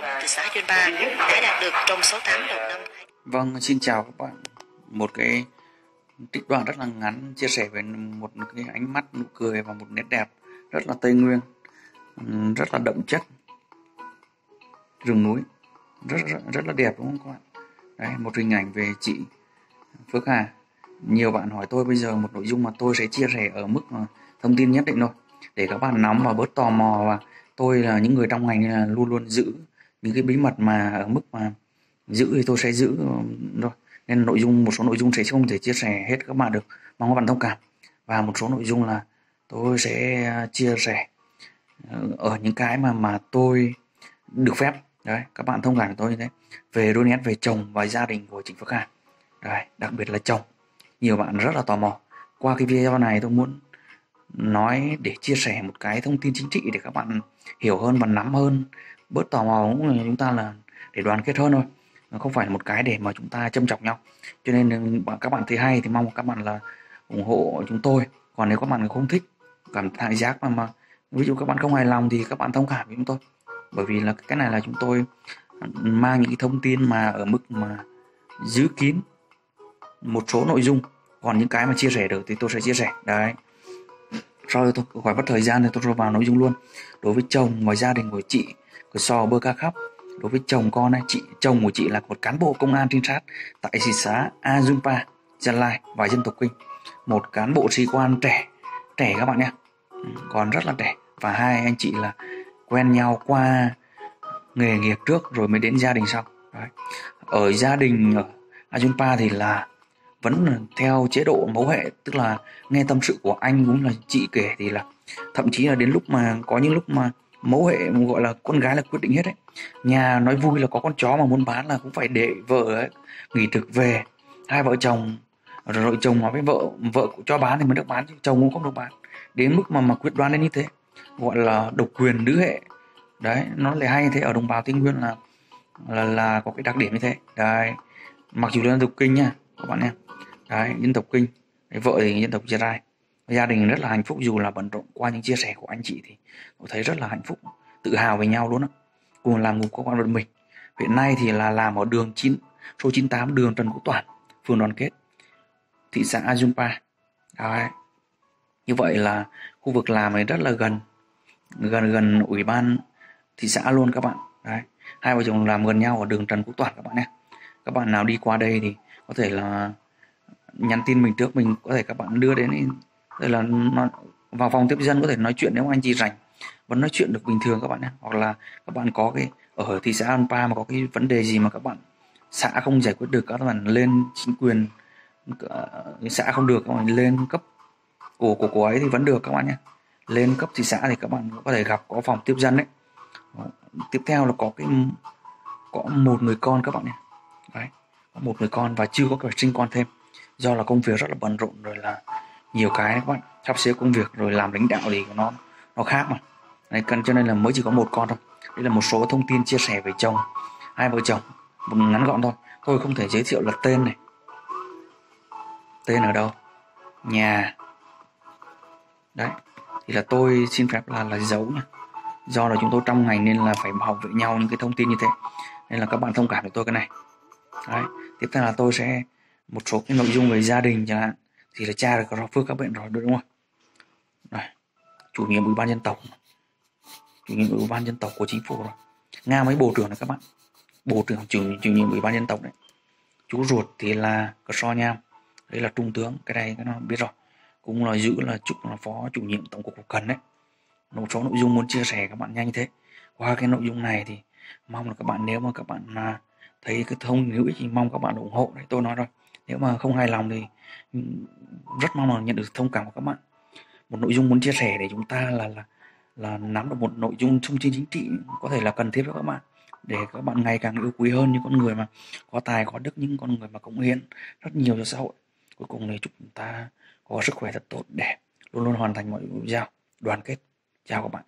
công an thị xã Duyên Ba đã đạt được trong 6 tháng đầu năm. Vâng, xin chào các bạn. Một cái trích đoạn rất là ngắn chia sẻ về một cái ánh mắt, nụ cười và một nét đẹp rất là Tây Nguyên, rất là đậm chất rừng núi, rất rất, rất là đẹp đúng không các bạn? Đấy, một hình ảnh về chị Phước Hà. Nhiều bạn hỏi tôi bây giờ một nội dung mà tôi sẽ chia sẻ ở mức thông tin nhất định thôi để các bạn nắm và bớt tò mò và tôi là những người trong ngành là luôn luôn giữ những cái bí mật mà ở mức mà giữ thì tôi sẽ giữ ừ, rồi nên nội dung, một số nội dung sẽ không thể chia sẻ hết các bạn được mong các bạn thông cảm. Và một số nội dung là tôi sẽ à, chia sẻ ừ, ở những cái mà mà tôi được phép. Đấy, các bạn thông cảm tôi như thế. Về đôi nét, về chồng và gia đình của Trịnh Phước Hà. Đấy, đặc biệt là chồng. Nhiều bạn rất là tò mò. Qua cái video này tôi muốn nói để chia sẻ một cái thông tin chính trị để các bạn hiểu hơn và nắm hơn bớt tò mò cũng là chúng ta là để đoàn kết hơn thôi. Nó không phải là một cái để mà chúng ta châm chọc nhau. Cho nên ờ, các bạn thấy hay thì mong các bạn là ủng hộ chúng tôi. Còn nếu các bạn không thích, cảm thấy giác mà mà ví dụ các bạn không hài lòng thì các bạn thông cảm với chúng tôi. Bởi vì là cái này là chúng tôi ờ, mang những cái thông tin mà ở mức mà giữ kín một số nội dung. Còn những cái mà chia sẻ được thì tôi sẽ chia sẻ. Đấy. Sau tôi khỏi mất thời gian thì tôi vào nội dung luôn. Đối với chồng và gia đình của chị của sò bơ ca khắp đối với chồng con này chị, chồng của chị là một cán bộ công an trinh sát tại thị xã Azumpa, Gia Lai và dân tộc Kinh. Một cán bộ sĩ quan trẻ trẻ các bạn nhé. Ừ, còn rất là trẻ. Và hai anh chị là quen nhau qua nghề nghiệp trước rồi mới đến gia đình sau. Đấy. ở gia đình ở Azumpa thì là vẫn theo chế độ mẫu hệ, tức là nghe tâm sự của anh cũng là chị kể thì là thậm chí là đến lúc mà, có những lúc mà mẫu hệ gọi là con gái là quyết định hết đấy. Nhà nói vui là có con chó mà muốn bán là cũng phải để vợ ấy, nghỉ thực về. Hai vợ chồng rồi rồi chồng nói với vợ vợ cũng cho bán thì mới được bán chứ chồng cũng không được bán. Đến mức mà mà quyết đoán đến như thế gọi là độc quyền nữ hệ. Đấy nó lại hay như thế ở đồng bào tây nguyên là là là có cái đặc điểm như thế. Đấy mặc dù là dân tộc kinh nha các bạn em đấy dân tộc kinh. Đấy, vợ thì dân tộc gia rai gia đình rất là hạnh phúc, dù là bận rộn qua những chia sẻ của anh chị thì tôi thấy rất là hạnh phúc, tự hào với nhau luôn á. Cùng làm cùng cơ quan vận mình. Hiện nay thì là làm ở đường 9 số 98 đường Trần Quốc Toản, phường Đoàn Kết, thị xã Ajunpa đấy. Như vậy là khu vực làm này rất là gần gần gần ủy ban thị xã luôn các bạn. Đấy. Hai vợ chồng làm gần nhau ở đường Trần Quốc Toản các bạn nhé. Các bạn nào đi qua đây thì có thể là nhắn tin mình trước, mình có thể các bạn đưa đến đây là nó, vào phòng tiếp dân có thể nói chuyện nếu anh chị rảnh. Vẫn nói chuyện được bình thường các bạn nhé. Hoặc là các bạn có cái ở thị xã Anpa mà có cái vấn đề gì mà các bạn xã không giải quyết được các bạn lên chính quyền ờ, xã không được các bạn lên cấp của của của ấy thì vẫn được các bạn nhé. Lên cấp thị xã thì các bạn có thể gặp có phòng tiếp dân đấy tiếp theo là có cái có một người con các bạn nhé. Đấy có một người con và chưa có cái sinh con thêm. Do là công việc rất là bận rộn rồi là nhiều cái các bạn. Sắp xếp công việc rồi làm lãnh đạo thì nó nó khác mà. Đấy, cần cho nên là mới chỉ có một con thôi. Đây là một số thông tin chia sẻ về chồng hai vợ chồng ngắn gọn thôi. Tôi không thể giới thiệu là tên này. Tên ở đâu? Nhà. Đấy thì là tôi xin phép là là giấu nha do là chúng tôi trong ngành nên là phải học với nhau những cái thông tin như thế. Nên là các bạn thông cảm với tôi cái này. Đấy tiếp theo là tôi sẽ một số cái nội dung về gia đình chẳng hạn thì là cha là có phước các bệnh rồi đúng không? Này chủ nhiệm ủy ban dân tộc. Chủ nhiệm ủy ban dân tộc của chính phủ rồi. Nga mấy bộ trưởng này các bạn. Bộ trưởng chủ, chủ nhiệm ủy ban dân tộc đấy. Chú ruột thì là cờ so nham đấy là trung tướng cái này cái nó biết rồi. Cũng là giữ là chủ là phó chủ nhiệm tổng cục hậu cần đấy. Một số nội dung muốn chia sẻ các bạn nhanh thế. Qua cái nội dung này thì mong là các bạn nếu mà các bạn à, thấy cái thông hữu ích thì mong các bạn ủng hộ. Đấy tôi nói rồi nếu mà không hài lòng thì rất mong là nhận được thông cảm của các bạn. Một nội dung muốn chia sẻ để chúng ta là là là nắm được một nội dung thông tin chính trị có thể là cần thiết với các bạn, để các bạn ngày càng yêu quý hơn những con người mà có tài, có đức, những con người mà cống hiến rất nhiều cho xã hội. Cuối cùng thì chúc chúng ta có sức khỏe thật tốt để luôn luôn hoàn thành mọi giao, đoàn kết. Chào các bạn.